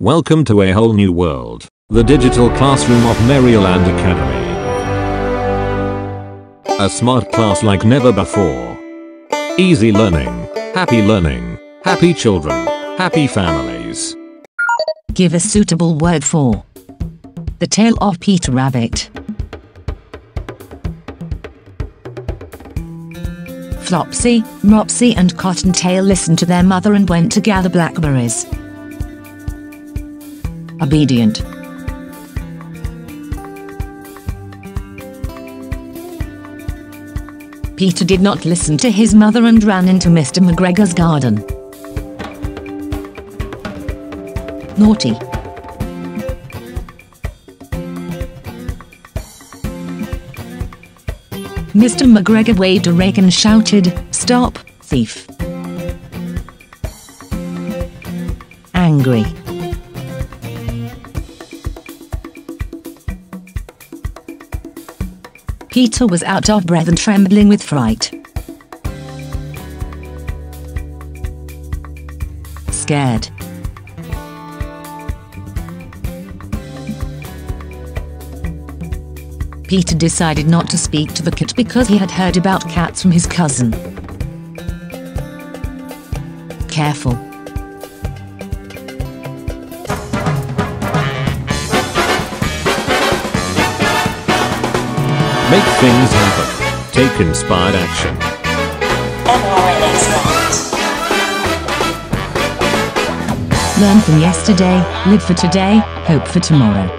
Welcome to a whole new world, the digital classroom of Merryland Academy. A smart class like never before. Easy learning, happy learning, happy children, happy families. Give a suitable word for the tale of Peter Rabbit. Flopsy, Mopsy and Cottontail listened to their mother and went to gather blackberries. Obedient. Peter did not listen to his mother and ran into Mr. McGregor's garden. Naughty. Mr. McGregor waved a rake and shouted, Stop, thief. Angry. Peter was out of breath and trembling with fright. Scared. Peter decided not to speak to the cat because he had heard about cats from his cousin. Careful. Make things happen. Take inspired action. Learn from yesterday, live for today, hope for tomorrow.